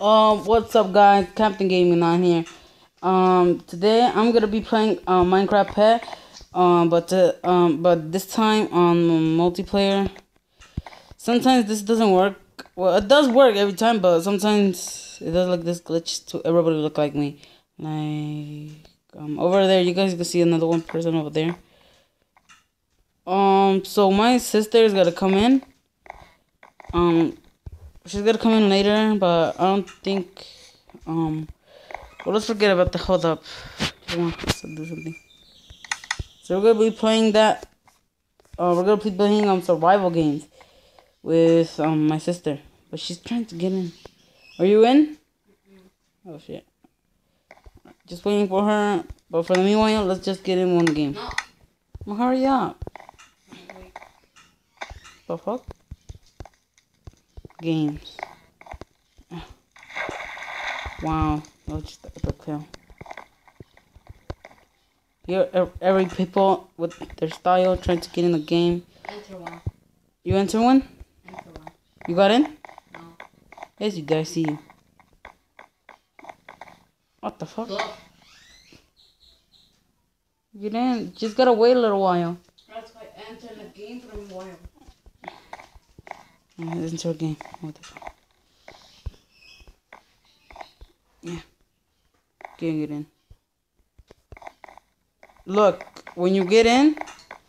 Um, what's up, guys? Captain Gaming on here. Um, today I'm gonna be playing uh, Minecraft PE. Um, but uh, um, but this time on multiplayer. Sometimes this doesn't work. Well, it does work every time, but sometimes it does like this glitch to everybody look like me. Like um, over there, you guys can see another one person over there. Um, so my sister is gonna come in. Um, she's gonna come in later, but I don't think. Um, well, let's forget about the hold up. Come on, let's do something. So we're gonna be playing that. Uh, we're gonna be playing um survival games with um my sister, but she's trying to get in. Are you in? Oh shit! Just waiting for her. But for the meanwhile, let's just get in one game. No. Well, hurry up. The fuck? Games. Wow, that's just epic fail. Here, ev- every people with their style trying to get in the game. Enter one. You enter one? Enter one. You got in? No. Yes, you guys see you. What the fuck? Look. You didn't. Just gotta wait a little while. That's why enter the game for a while. Game. What? Yeah. Can't get in. Look, when you get in,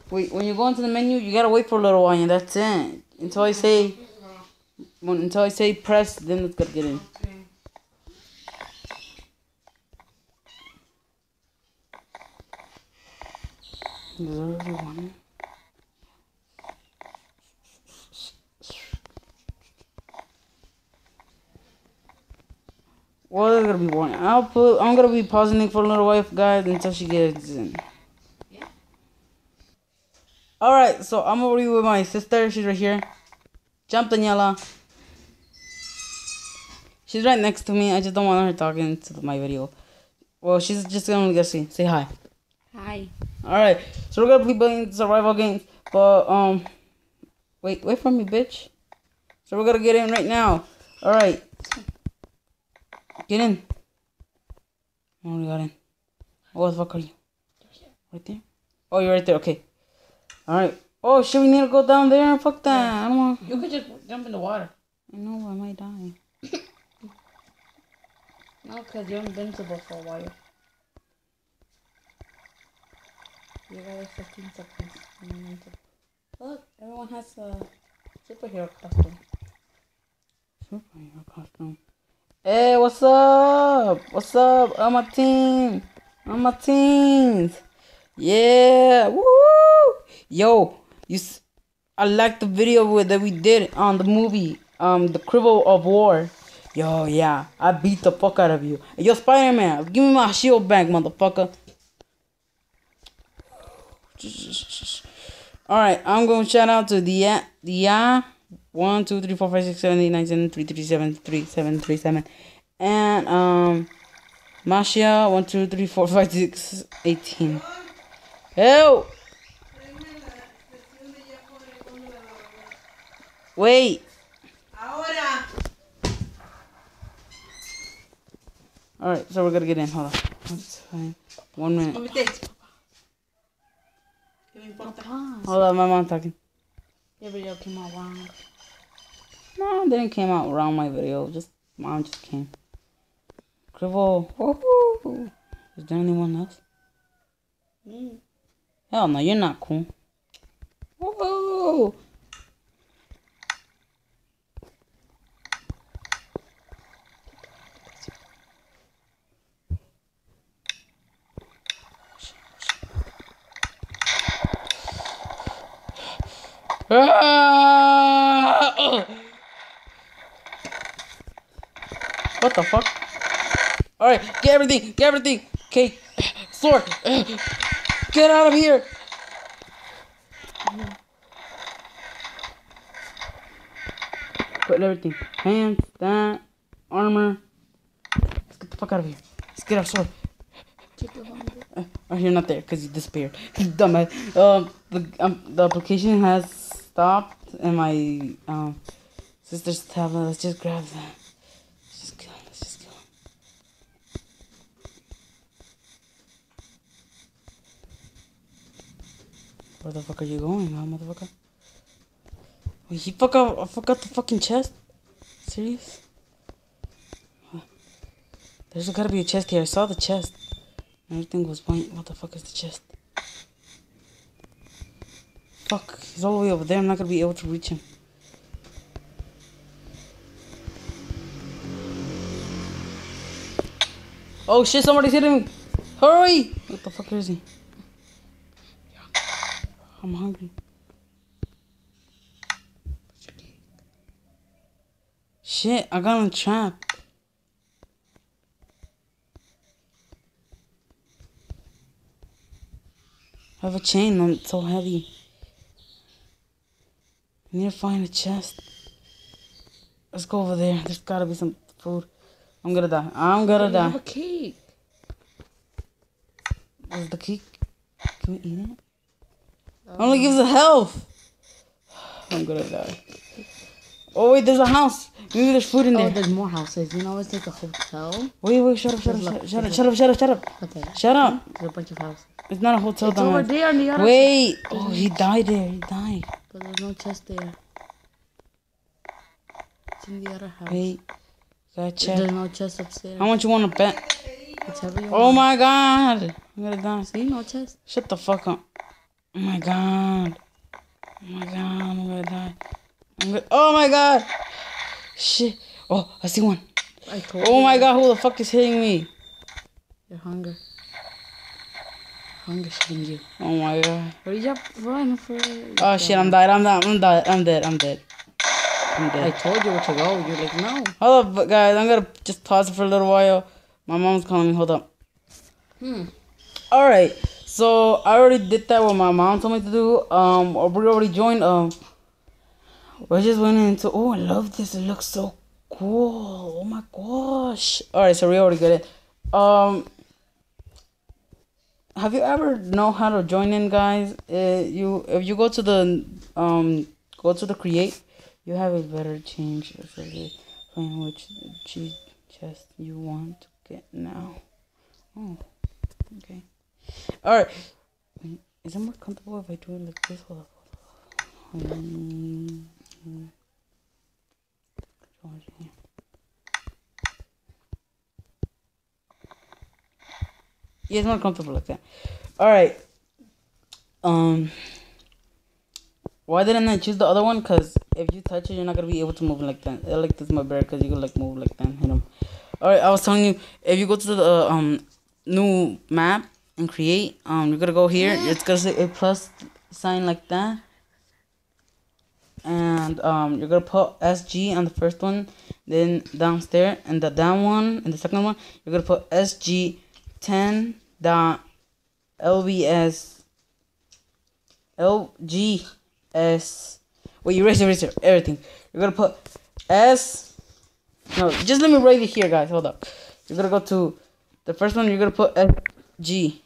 wait, when you go into the menu, you gotta wait for a little while, and that's it. Until I say, until I say press, then it's gonna get in. Okay. There's already one. Well, there's gonna be one. I'll put. I'm gonna be pausing it for a little while, guys, until she gets in. Yeah. All right, so I'm already with my sister. She's right here. Jump, Daniela. She's right next to me. I just don't want her talking to my video. Well, she's just gonna go see. Say hi. Hi. All right, so we're gonna be playing survival games, but um, wait, wait for me, bitch. So we're gonna get in right now. All right, get in. Oh, we got in. Oh, what the fuck are you? Right there. Oh, you're right there. Okay. All right. Oh shit, we need to go down there. Fuck that. I don't want. You could just jump in the water. I know I might die. No, because you're invincible for a while. You got like 15 seconds. invincible. Look, everyone has a superhero costume. Superhero costume. Hey, what's up? What's up? I'm a team. I'm a team. Yeah. Woo! Yo, you. S- I like the video with- that we did on the movie, um, the Cribble of War. Yo, yeah, I beat the fuck out of you. Yo, Spider Man, give me my shield back, motherfucker. All right, I'm to shout out to the the uh, one, two, three, four, five, six, seven, eight, nine, ten, three, three, seven, three, seven, three, seven, and um, Masha, one, two, three, four, five, six, eighteen. Help! Wait. Ahora. All right, so we're gonna get in. Hold on. That's fine. One minute. No me takes, papá. ¿Qué me importa? Hold on, my mom talking. Your video came out wrong. Mom didn't came out around my video. Just mom just came. Cribble. Woohoo! Is there anyone else? Mm. Hell no, you're not cool. Woohoo! What the fuck? Alright, get everything, get everything. Okay, sword. Get out of here. Put everything. Hands, that, armor. Let's get the fuck out of here. Let's get our sword. Uh, oh, you're not there because you disappeared. Dumbass. Um, the um, the application has stopped, and my um, sister's tablet. Let's just grab that. Let's just kill him. Let's just kill him. Where the fuck are you going, huh, motherfucker? Wait, he fuck up. I forgot the fucking chest. Serious? There's gotta be a chest here. I saw the chest. Everything was blank. What the fuck is the chest? Fuck he's all the way over there. I'm not gonna be able to reach him. Oh shit, somebody's hitting me! Hurry! What the fuck is he? I'm hungry. Shit, I got a trap. I have a chain it's so heavy. I need to find a chest. Let's go over there. There's gotta be some food. I'm gonna die. I'm gonna die. have a cake. Where's the cake? Can we eat it? Oh. Only gives a health. I'm gonna die. Oh wait, there's a house. Maybe there's food in Oh, there. there's more houses. You know, it's like a hotel. Wait, wait, shut up, shut up, shut up, shut up, shut up, shut up. Okay. Shut up. There's a bunch of houses. It's not a hotel, It's over there on the other side. Wait. Oh, he died there. He died. But there's no chest there. It's in the other house. Wait. Gotta check. There's no chest upstairs. How much you wanna bet? Whichever you Oh want. my god. I'm gonna die. See, no chest. Shut the fuck up. Oh my god. Oh my god, I'm gonna die. I'm gonna, oh my god. Shit. Oh, I see one. I told Oh you. my god, who the fuck is hitting me? Your hunger. Hunger hitting you. Oh my god. Hurry up, run for it. Oh shit, I'm dead. I'm dead. I'm dead. I'm dead. I'm dead. I'm I told you where to go. You're like, no. Hold up, guys. I'm gonna just pause it for a little while. My mom's calling me. Hold up. Hmm. All right. So I already did that. What my mom told me to do. Um, we already joined. Um, we just went into. Oh, I love this. It looks so cool. Oh my gosh. All right. So we already got it. Um. Have you ever know how to join in, guys? Uh, you if you go to the um go to the create, you have a better change for the which cheat chest you want to get now. Oh, okay. All right. Is it more comfortable if I do it like this? Hold up. Hold Yeah, it's more comfortable like that. All right. Um. Why didn't I choose the other one? Cause if you touch it, you're not gonna be able to move like that. I like this my better cause you can like move like that You know. All right, I was telling you if you go to the uh, um new map and create, um, you're gonna go here. It's gonna say a plus sign like that, and um, you're gonna put SG on the first one, then downstairs, and the down one, and the second one, you're gonna put SG ten dot LBS LGS. Wait, you erase, erase, everything. You're gonna put S. No, just let me write it here, guys. Hold up. You're gonna go to the first one. You're gonna put SG.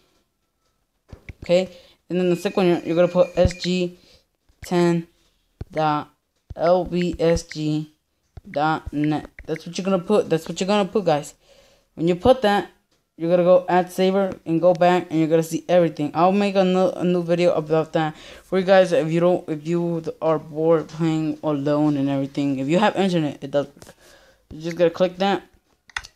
Okay, and then the second one you're, you're gonna put SG ten dot LBSG dot net. That's what you're gonna put. That's what you're gonna put, guys. When you put that, you're gonna go add saver and go back and you're gonna see everything i'll make a new, a new video about that for you guys if you don't if you are bored playing alone and everything if you have internet it does you just gotta click that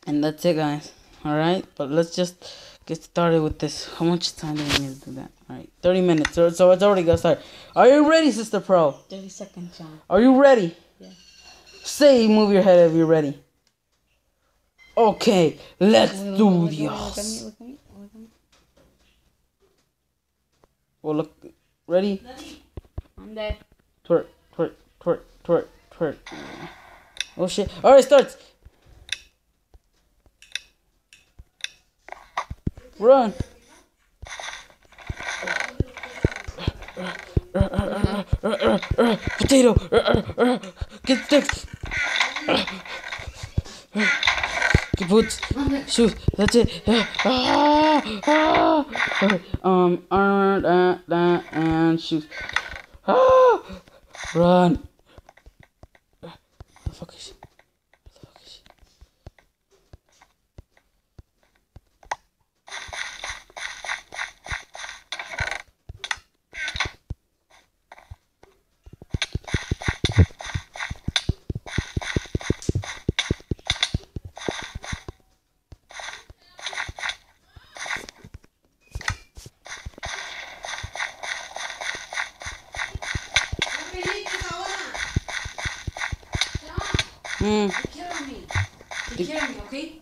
and that's it guys all right but let's just get started with this how much time do we need to do that all right 30 minutes so, so it's already got started are you ready sister pro 30 seconds, John. are you ready Yeah. say move your head if you're ready okay let's do this Look at me, look at me, look at me. Well, look, ready? I'm dead. Twerk, twerk, twerk, twerk, twerk. Oh shit! All right, starts. Run. Potato. Get sticks. Boots. Shoot. That's it. Um, armor, that, that, and shoot. Ah! Run. Where the fuck is she? Where the fuck is she? Hmm. Take care of me. Take care of me, okay?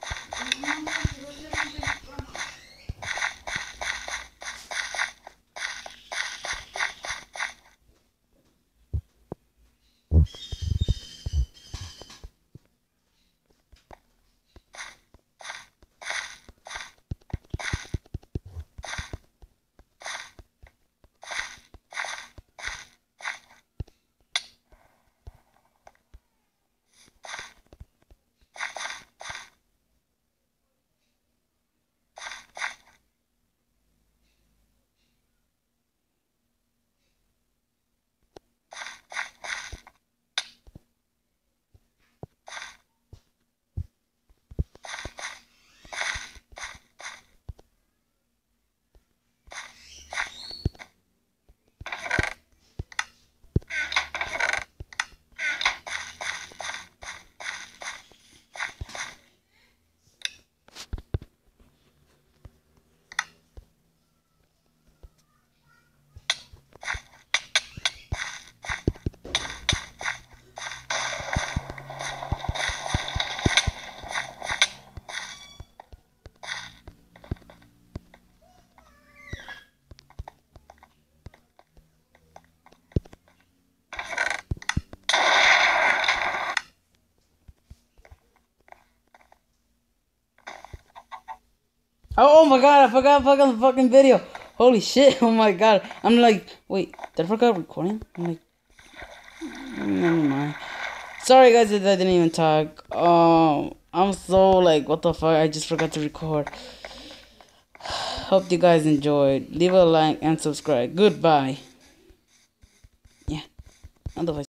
Oh, oh my god, I forgot fucking the fucking video. Holy shit, oh my god. I'm like, wait, did I forget recording? I'm like, never mind. Sorry guys I didn't even talk. Um, I'm so like, what the fuck, I just forgot to record. Hope you guys enjoyed. Leave a like and subscribe. Goodbye. Yeah. Otherwise.